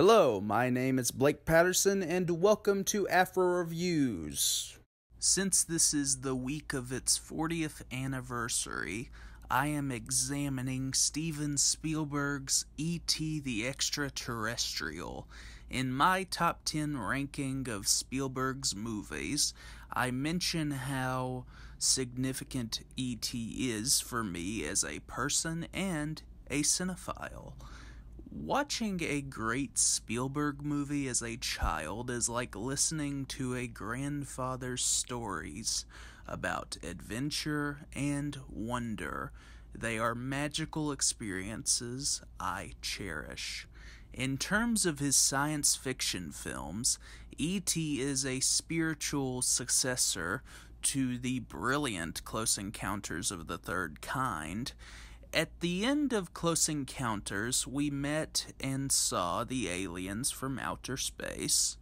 Hello, my name is Blake Patterson, and welcome to Afro Reviews. Since this is the week of its 40th anniversary, I am examining Steven Spielberg's E.T. the Extraterrestrial. In my top 10 ranking of Spielberg's movies, I mention how significant E.T. is for me as a person and a cinephile. Watching a great Spielberg movie as a child is like listening to a grandfather's stories about adventure and wonder. They are magical experiences I cherish. In terms of his science fiction films, E.T. is a spiritual successor to the brilliant Close Encounters of the Third Kind at the end of Close Encounters, we met and saw the aliens from outer space.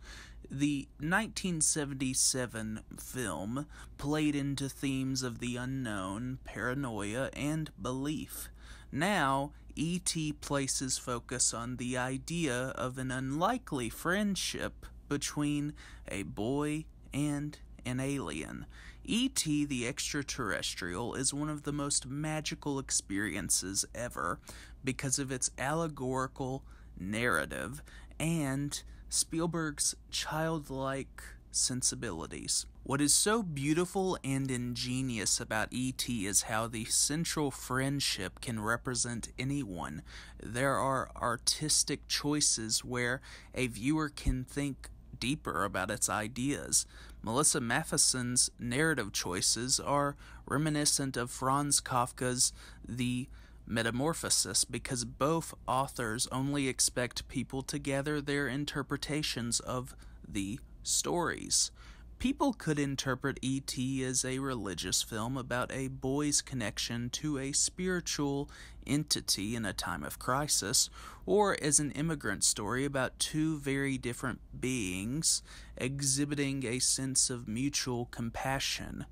The 1977 film played into themes of the unknown, paranoia, and belief. Now, E.T. places focus on the idea of an unlikely friendship between a boy and an alien. E.T. the Extraterrestrial is one of the most magical experiences ever because of its allegorical narrative and Spielberg's childlike sensibilities. What is so beautiful and ingenious about E.T. is how the central friendship can represent anyone. There are artistic choices where a viewer can think deeper about its ideas. Melissa Mathison's narrative choices are reminiscent of Franz Kafka's The Metamorphosis because both authors only expect people to gather their interpretations of the stories. People could interpret E.T. as a religious film about a boy's connection to a spiritual entity in a time of crisis, or as an immigrant story about two very different beings exhibiting a sense of mutual compassion.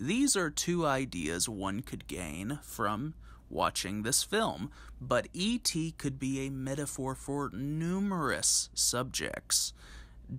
These are two ideas one could gain from watching this film, but E.T. could be a metaphor for numerous subjects.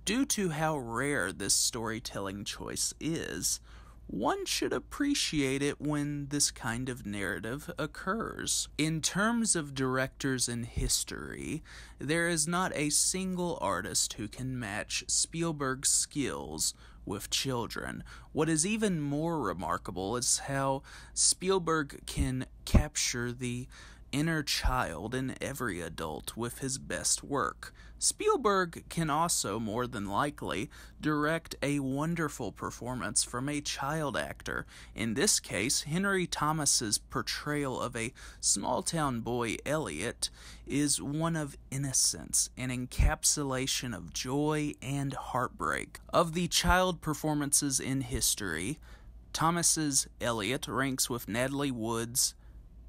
Due to how rare this storytelling choice is, one should appreciate it when this kind of narrative occurs. In terms of directors in history, there is not a single artist who can match Spielberg's skills with children. What is even more remarkable is how Spielberg can capture the inner child in every adult with his best work. Spielberg can also, more than likely, direct a wonderful performance from a child actor. In this case, Henry Thomas's portrayal of a small town boy, Elliot, is one of innocence, an encapsulation of joy and heartbreak. Of the child performances in history, Thomas's Elliot ranks with Natalie Wood's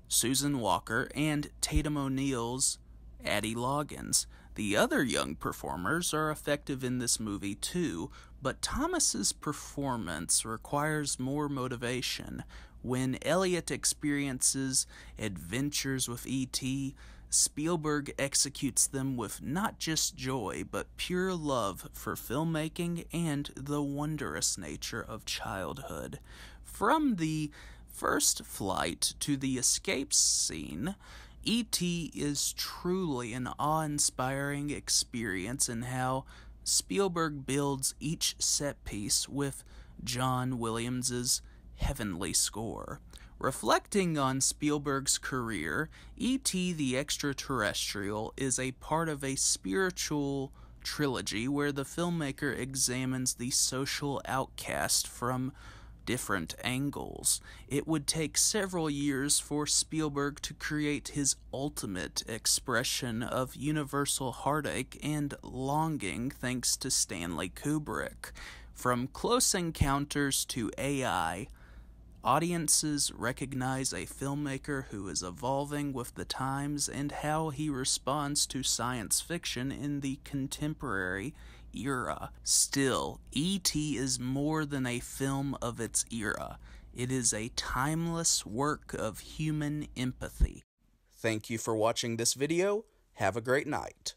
Susan Walker, and Tatum O'Neal's Addie Loggins. The other young performers are effective in this movie too, but Thomas's performance requires more motivation. When Elliot experiences adventures with E.T., Spielberg executes them with not just joy, but pure love for filmmaking and the wondrous nature of childhood. From the first flight to the escape scene, E.T. is truly an awe inspiring experience in how Spielberg builds each set piece with John Williams's heavenly score. Reflecting on Spielberg's career, E.T. the Extraterrestrial is a part of a spiritual trilogy where the filmmaker examines the social outcast from different angles. It would take several years for Spielberg to create his ultimate expression of universal heartache and longing thanks to Stanley Kubrick. From Close Encounters to AI, Audiences recognize a filmmaker who is evolving with the times and how he responds to science fiction in the contemporary era. Still, E.T. is more than a film of its era. It is a timeless work of human empathy. Thank you for watching this video. Have a great night.